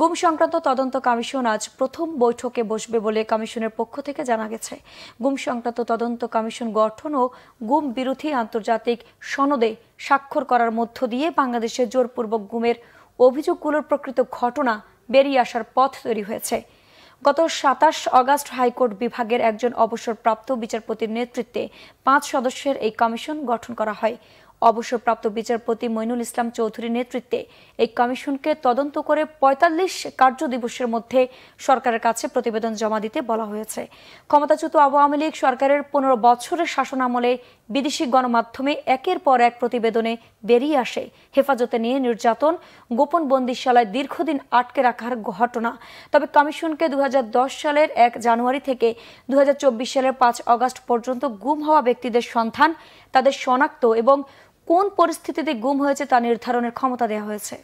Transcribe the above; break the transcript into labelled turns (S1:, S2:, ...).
S1: গুম সংক্রান্ত তদন্ত কমিশন আজ প্রথম বৈঠকে বসবে বলে কমিশনের পক্ষ থেকে জানা গেছে। গুম সংক্রান্ত তদন্ত কমিশন গঠন ও গুম বিরোধী আন্তর্জাতিক সনদে স্বাক্ষর করার মধ্য দিয়ে বাংলাদেশে জোরপূর্বক গুমের অভিযোগগুলোর প্রকৃত ঘটনা বেরিয়ে আসার পথ তৈরি হয়েছে। গত সাতাশ অগাস্ট হাইকোর্ট বিভাগের একজন অবসরপ্রাপ্ত বিচারপতির নেতৃত্বে পাঁচ সদস্যের এই কমিশন গঠন করা হয়। অবসরপ্রাপ্ত বিচারপতি মইনুল ইসলাম চৌধুরীর নেতৃত্বে এই কমিশনকে তদন্ত করে পঁয়তাল্লিশ কার্য দিবসের মধ্যে সরকারের কাছে প্রতিবেদন জমা দিতে বলা হয়েছে। ক্ষমতাচ্যুত আওয়ামী লীগ সরকারের পনেরো বছরের শাসনামলে বিদেশি গণমাধ্যমে একের পর এক প্রতিবেদনে বেরিয়ে আসে হেফাজতে নিয়ে নির্যাতন, গোপন বন্দিশালায় দীর্ঘদিন আটকে রাখার ঘটনা। তবে কমিশনকে দুই হাজার দশ সালের এক জানুয়ারি থেকে দু হাজার চব্বিশ সালের পাঁচ অগাস্ট পর্যন্ত গুম হওয়া ব্যক্তিদের সন্ধান, তাদের শনাক্ত এবং কোন পরিস্থিতিতে গুম হয়েছে তা নির্ধারণের ক্ষমতা দেওয়া হয়েছে।